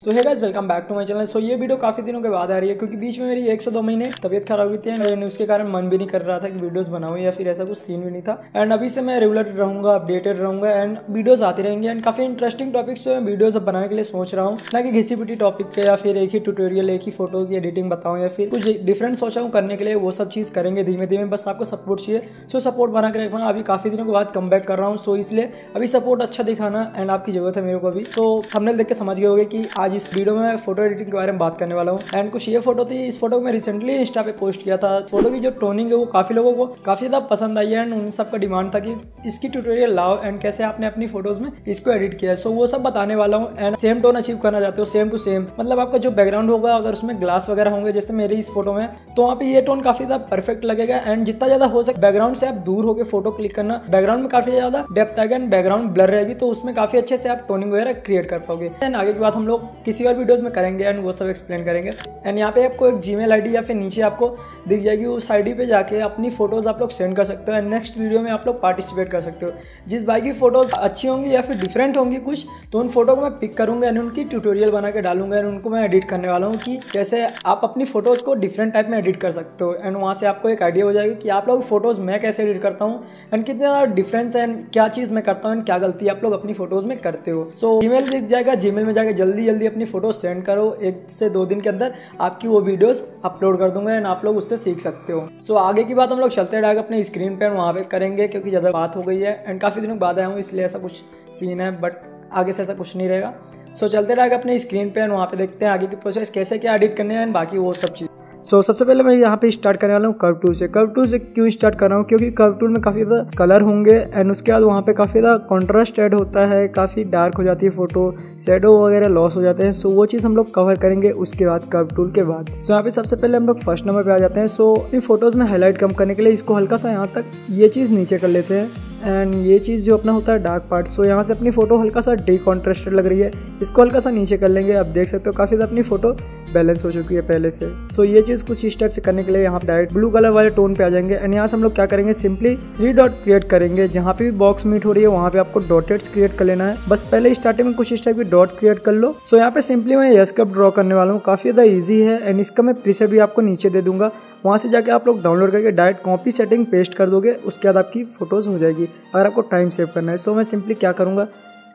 So hi guys welcome back to my channel so ये video काफ़ी दिनों के बाद आ रही है क्योंकि बीच में मेरी एक से दो महीने तबियत खराब हुई थी एंड उसके कारण मन भी नहीं कर रहा था कि वीडियोस बनाऊँ या फिर ऐसा कुछ सीन भी नहीं था. एंड अभी से मैं रेगुलर रहूँगा अपडेटेड रहूँगा एंड वीडियोस आती रहेंगे एंड काफ़ी इंटरेस्टिंग टॉपिक्स पे मैं वीडियोस बनाने के लिए सोच रहा हूँ. ना कि घिसी पिटी टॉपिक पे या फिर एक ही ट्यूटोरियल एक ही फ़ोटो की एडिटिंग बताऊँ या फिर कुछ डिफरेंट सोचा हूँ करने के लिए, वो सब चीज़ करेंगे धीमे धीमे, बस आपको सपोर्ट चाहिए. सो सपोर्ट बना के रखना, अभी काफ़ी दिनों के बाद कम कर रहा हूँ. सो इसलिए अभी सपोर्ट अच्छा दिखाना एंड आपकी ज़रूरत है मेरे को अभी. तो हमने देख के समझ गए होगे कि आज इस वीडियो में फ़ोटो एडिटिंग के बारे में बात करने वाला हूँ। एंड कुछ ये फ़ोटो थी, इस फ़ोटो को मैं रिसेंटली इंस्टा पे पोस्ट किया था। फ़ोटो की जो टोनिंग है वो काफ़ी लोगों को काफ़ी ज़्यादा पसंद आई है एंड उन सबका डिमांड था कि इसकी ट्यूटोरियल लाओ एंड कैसे आपने अपनी फ़ोटोज़ में इसको एडिट किया है। सो वो सब बताने वाला हूँ एंड सेम टोन अचीव करना चाहते हो सेम टू सेम मतलब आपका जो बैकग्राउंड होगा, अगर उसमें ग्लास वगैरह होंगे, जैसे मेरे इस फ़ोटो में तो वहाँ पे ये टोन काफ़ी ज़्यादा परफेक्ट लगेगा एंड जितना ज़्यादा हो सके बैकग्राउंड से आप दूर होकर फ़ोटो क्लिक करना बैकग्राउंड में काफ़ी ज़्यादा डेप्थ आएगा एंड बैकग्राउंड ब्लर रहेगी तो उसमें काफ़ी अच्छे से आप टोनिंग वगैरह क्रिएट कर पाओगे। एंड आगे की बात हम लोग किसी और वीडियोज़ में करेंगे एंड वो सब एक्सप्लेन करेंगे। एंड यहाँ पे आपको एक जी मेल या फिर नीचे आपको दिख जाएगी उस आईडी पे जाके अपनी फ़ोटोज़ आप लोग सेंड कर सकते हो एंड नेक्स्ट वीडियो में आप लोग पार्टिसिपेट कर सकते हो। जिस भाई की फ़ोटोज़ अच्छी होंगी या फिर डिफरेंट होंगी कुछ तो उन फ़ोटो को मैं पिक करूँगा एंड उनकी ट्यूटोरियल बना के डालूँगा एंड उनको मैं एडिट करने वाला हूँ कि कैसे आप अपनी फ़ोटोज़ को डिफरेंट टाइप में एडिट कर सकते हो। एंड वहाँ से आपको एक आइडिया हो जाएगी कि आप लोग फ़ोटोज़ मैं कैसे एडिट करता हूँ एंड कितना ज़्यादा डिफरेंस है एंड क्या चीज़ मैं करता हूँ एंड क्या गलती आप लोग अपनी फ़ोटोज़ में करते हो। सो so, जीमेल दिख जाएगा जीमेल में जाकर जल्दी जल्दी अपनी फ़ोटो सेंड करो एक से दो दिन के अंदर आपकी वो वीडियोस अपलोड कर दूँगा एंड आप लोग उससे सीख सकते हो। सो so, आगे की बात हम लोग चलते डायरेक्ट अपने स्क्रीन पर वहाँ पर करेंगे क्योंकि ज़्यादा बात हो गई है एंड काफ़ी दिनों बाद आया हूँ इसलिए ऐसा कुछ सीन है बट आगे से ऐसा कुछ नहीं रहेगा। सो so, चलते रहेगा अपने स्क्रीन पर वहाँ पर देखते हैं आगे की प्रोसेस कैसे क्या एडिट करने हैं एंड बाकी वो सब चीज़। सो so, सबसे पहले मैं यहाँ पे स्टार्ट करने वाला हूँ कर्व टूल से। कर्व टूल से क्यों स्टार्ट कर रहा हूँ? क्योंकि कर्व टूल में काफ़ी ज़्यादा कलर होंगे एंड उसके बाद वहाँ पे काफ़ी ज़्यादा कॉन्ट्रास्ट ऐड होता है काफ़ी डार्क हो जाती है फ़ोटो शेडो वगैरह लॉस हो जाते हैं। सो so, वो चीज़ हम लोग कवर करेंगे उसके बाद कर्व टूल के बाद। सो so, यहाँ पे सबसे पहले हम लोग फ़र्स्ट नंबर पर आ जाते हैं। सो so, फ़ोटोज़ में हाईलाइट कम करने के लिए इसको हल्का सा यहाँ तक ये चीज़ नीचे कर लेते हैं। एंड ये चीज़ जो अपना होता है डार्क पार्ट सो यहाँ से अपनी फ़ोटो हल्का सा डी कॉन्ट्रेस्टेड लग रही है. इसको हल्का सा नीचे कर लेंगे. आप देख सकते हो काफ़ी ज़्यादा अपनी फ़ोटो बैलेंस हो चुकी है पहले से. सो ये चीज़ कुछ इस टाइप से करने के लिए यहाँ डायरेक्ट ब्लू कलर वाले टोन पे आ जाएँगे. एंड यहाँ से हम लोग क्या करेंगे? सिंपली थ्री डॉट क्रिएट करेंगे. जहाँ पे भी बॉक्स मीट हो रही है, वहाँ पे आपको डॉटेड्स क्रिएट कर लेना है. बस पहले स्टार्टिंग में कुछ इस टाइप की डॉट क्रिएट कर लो. सो यहाँ पे सिंपली मैं यस कप ड्रॉ करने वाला हूँ. काफ़ी ज़्यादा ईजी है. एंड इसका मैं प्रीसेट भी आपको नीचे दे दूँगा. वहाँ से जाके आप लोग डाउनलोड करके डायरेक्ट कॉपी सेटिंग पेस्ट कर दोगे. उसके बाद आपकी फ़ोटोज़ हो जाएगी. अगर आपको टाइम सेव करना है सो मैं सिंपली क्या करूँगा?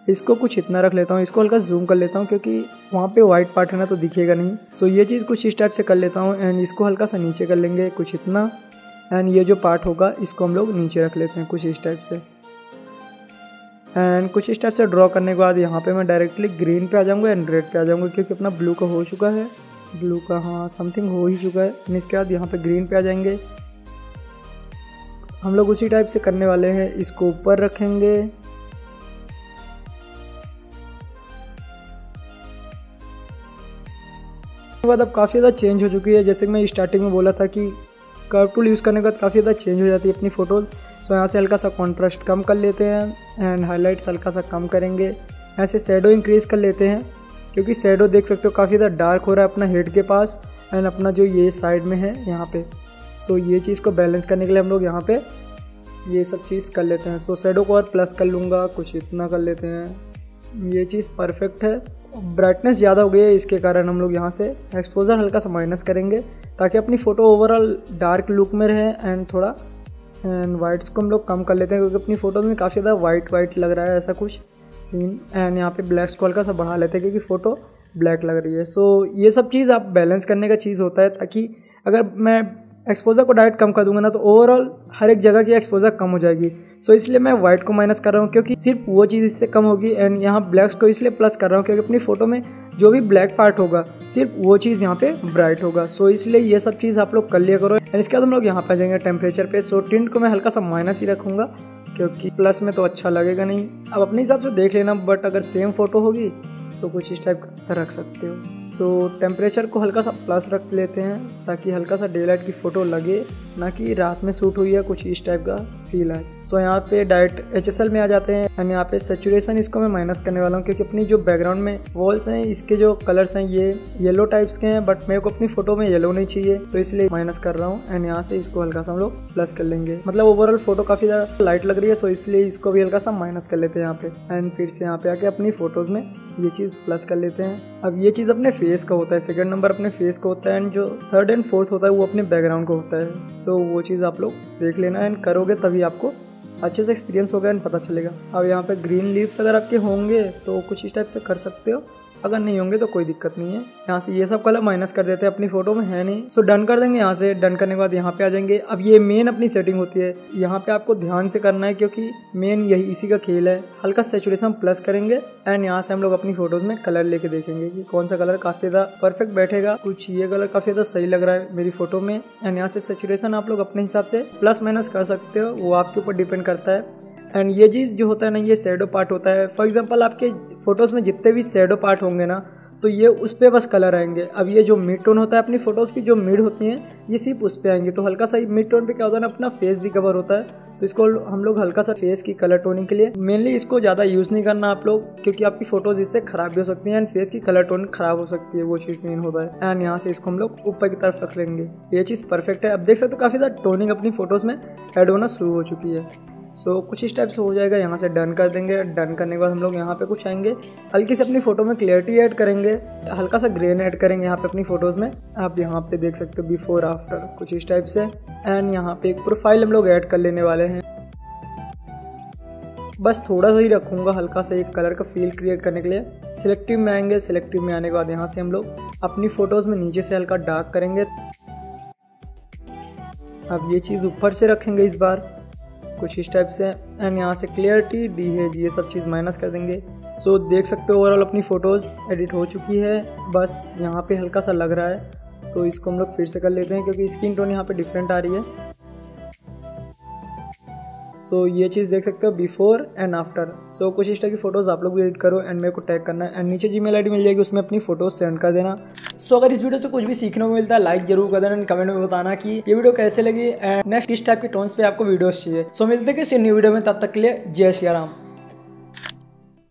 इसको कुछ इतना रख लेता हूँ, इसको हल्का जूम कर लेता हूँ, क्योंकि वहाँ पे वाइट पार्ट है ना तो दिखेगा नहीं। सो ये चीज़ कुछ इस टाइप से कर लेता हूँ एंड इसको हल्का सा नीचे कर लेंगे, कुछ इतना। एंड ये जो पार्ट होगा, इसको हम लोग नीचे रख लेते हैं, कुछ इस टाइप से। एंड कुछ इस टाइप से ड्रॉ करने के बाद यहाँ पे मैं डायरेक्टली ग्रीन पे आ जाऊँगा एंड रेड पे आ जाऊँगा, क्योंकि अपना ब्लू का हो चुका है। ब्लू का हाँ समथिंग हो ही चुका है। इसके बाद यहाँ पे ग्रीन पे आ जाएँगे। हम लोग उसी टाइप से करने वाले हैं। इसको ऊपर रखेंगे। उसके बाद अब काफ़ी ज़्यादा चेंज हो चुकी है। जैसे कि मैं स्टार्टिंग में बोला था कि कर्व टूल यूज़ करने के बाद काफ़ी ज़्यादा चेंज हो जाती है अपनी फ़ोटोज़ सो यहाँ से हल्का सा कॉन्ट्रास्ट कम कर लेते हैं एंड हाईलाइट्स हल्का सा कम करेंगे। ऐसे शेडो इंक्रीज़ कर लेते हैं। क्योंकि शेडो देख सकते हो, काफ़ी ज़्यादा डार्क हो रहा है अपना हेड के पास एंड अपना जो ये साइड में है, यहाँ पे। सो ये चीज़ को बैलेंस करने के लिए हम लोग यहाँ पे ये सब चीज़ कर लेते हैं। सो शेडो को और प्लस कर लूँगा कुछ इतना कर लेते हैं। ये चीज़ परफेक्ट है। ब्राइटनेस ज़्यादा हो गई है इसके कारण हम लोग यहाँ से एक्सपोजर हल्का सा माइनस करेंगे ताकि अपनी फ़ोटो ओवरऑल डार्क लुक में रहे एंड थोड़ा एंड वाइट्स को हम लोग कम कर लेते हैं क्योंकि अपनी फ़ोटो में काफ़ी ज़्यादा वाइट वाइट लग रहा है ऐसा कुछ सीन एंड यहाँ पे ब्लैक्स को हल्का सा बढ़ा लेते हैं क्योंकि फ़ोटो ब्लैक लग रही है। सो so, ये सब चीज़ आप बैलेंस करने का चीज़ होता है ताकि अगर मैं एक्सपोजर को डायरेक्ट कम कर दूँगा ना तो ओवरऑल हर एक जगह की एक्सपोजर कम हो जाएगी। सो so, इसलिए मैं व्हाइट को माइनस कर रहा हूँ क्योंकि सिर्फ़ वो चीज़ इससे कम होगी एंड यहाँ ब्लैक्स को इसलिए प्लस कर रहा हूँ क्योंकि अपनी फ़ोटो में जो भी ब्लैक पार्ट होगा सिर्फ़ वो चीज़ यहाँ पे ब्राइट होगा। सो so, इसलिए ये सब चीज़ आप लोग कर लिया करो। एंड इसके बाद हम लोग यहाँ पे जाएँगे टेम्परेचर पे। सो टिंट को मैं हल्का सा माइनस ही रखूँगा क्योंकि प्लस में तो अच्छा लगेगा नहीं। अब अपने हिसाब से देख लेना बट अगर सेम फ़ोटो होगी तो कुछ इस टाइप रख सकते हो। सो टेम्परेचर को हल्का सा प्लस रख लेते हैं ताकि हल्का सा डे लाइट की फ़ोटो लगे, ना कि रात में सूट हुई है कुछ इस टाइप का। फील है। सो यहाँ पे डायरेक्ट HSL में आ जाते हैं। एंड यहाँ पे सेचुरेशन इसको मैं माइनस करने वाला हूँ क्योंकि अपनी जो बैकग्राउंड में वॉल्स हैं इसके जो कलर्स हैं ये येलो टाइप्स के हैं बट मेरे को अपनी फ़ोटो में येलो नहीं चाहिए। तो इसलिए माइनस कर रहा हूँ। एंड यहाँ से इसको हल्का सा हम लोग प्लस कर लेंगे। मतलब ओवरऑल फ़ोटो काफ़ी ज़्यादा लाइट लग रही है सो इसलिए इसको भी हल्का सा माइनस कर लेते हैं यहाँ पे। एंड फिर से यहाँ पे आके अपनी फ़ोटोज़ में ये चीज़ प्लस कर लेते हैं। अब ये चीज़ अपने फेस का होता है। सेकंड नंबर अपने फेस का होता है। एंड जो थर्ड एंड फोर्थ होता है वो अपने बैकग्राउंड का होता है। सो so, वो चीज़ आप लोग देख लेना। एंड करोगे तभी आपको अच्छे से एक्सपीरियंस होगा एंड पता चलेगा। अब यहाँ पे ग्रीन लीव्स अगर आपके होंगे तो कुछ इस टाइप से कर सकते हो। अगर नहीं होंगे तो कोई दिक्कत नहीं है। यहाँ से ये सब कलर माइनस कर देते हैं अपनी फ़ोटो में, है नहीं? सो डन कर देंगे यहाँ से। डन करने के बाद यहाँ पे आ जाएँगे। अब ये मेन अपनी सेटिंग होती है। यहाँ पे आपको ध्यान से करना है क्योंकि मेन यही इसी का खेल है। हल्का सेचुरेशन प्लस करेंगे एंड यहाँ से हम लोग अपनी फ़ोटोज़ में कलर लेके देखेंगे कि कौन सा कलर काफ़ी ज़्यादा परफेक्ट बैठेगा। कुछ ये कलर काफ़ी ज़्यादा सही लग रहा है मेरी फ़ोटो में। एंड यहाँ से सेचुरेशन आप लोग अपने हिसाब से प्लस माइनस कर सकते हो। वो आपके ऊपर डिपेंड करता है। एंड ये चीज़ जो होता है ना, ये सैडो पार्ट होता है। फॉर एग्जांपल आपके फ़ोटोज़ में जितने भी सैडो पार्ट होंगे ना तो ये उस पर बस कलर आएँगे। अब ये जो मिड टोन होता है अपनी फ़ोटोज़ की, जो मिड होती हैं, ये सिर्फ़ उस पर आएँगे। तो हल्का सा मिड टोन पे क्या होता है ना, अपना फेस भी कवर होता है। तो इसको हम लोग हल्का सा फेस की कलर टोनिंग के लिए मेनली इसको ज़्यादा यूज़ नहीं करना आप लोग, क्योंकि आपकी फ़ोटोज़ इससे खराब भी हो सकती हैं एंड फेस की कलर टोन खराब हो सकती है, वो चीज़ मेन होता है। एंड यहाँ से इसको हम लोग ऊपर की तरफ़ रख लेंगे। ये चीज़ परफेक्ट है। अब देख सकते हो, काफ़ी ज़्यादा टोनिंग अपनी फ़ोटोज़ में एड होना शुरू हो चुकी है। सो so, कुछ इस टाइप से हो जाएगा यहाँ से डन कर देंगे। डन करने के बाद हम लोग यहाँ पे कुछ आएँगे। हल्की से अपनी फ़ोटो में क्लियरिटी ऐड करेंगे। हल्का सा ग्रेन ऐड करेंगे यहाँ पे अपनी फ़ोटोज़ में। आप यहाँ पे देख सकते हो बिफोर आफ्टर कुछ इस टाइप से। एंड यहाँ पे एक प्रोफ़ाइल हम लोग ऐड कर लेने वाले हैं। बस थोड़ा सा ही रखूँगा हल्का सा एक कलर का फील क्रिएट करने के लिए। सिलेक्टिव में आएँगे सिलेक्टिव में आने के बाद यहाँ से हम लोग अपनी फ़ोटोज़ में नीचे से हल्का डार्क करेंगे। अब ये चीज़ ऊपर से रखेंगे इस बार। कुछ इस टाइप से। एंड यहाँ से क्लियरिटी डी है जी ये सब चीज़ माइनस कर देंगे। सो so, देख सकते हो ओवरऑल अपनी फ़ोटोज़ एडिट हो चुकी है। बस यहाँ पे हल्का सा लग रहा है तो इसको हम लोग फिर से कर लेते हैं क्योंकि स्किन टोन यहाँ पे डिफरेंट आ रही है। सो so, ये चीज़ देख सकते हो बिफोर एंड आफ्टर सो कुछ इस की फ़ोटोज़ आप लोग भी एडिट करो एंड मेरे को टैग करना एंड नीचे जी मेल मिल जाएगी उसमें अपनी फ़ोटोज़ सेंड कर देना. सो so, अगर इस वीडियो से कुछ भी सीखने को मिलता है लाइक ज़रूर कर देना एंड कमेंट में बताना कि ये वीडियो कैसे लगी एंड नेक्स्ट इस टाइप के टोन्स पे आपको वीडियोस चाहिए. सो so, मिलते किसी न्यू वीडियो में तब तक के लिए जय श्री राम.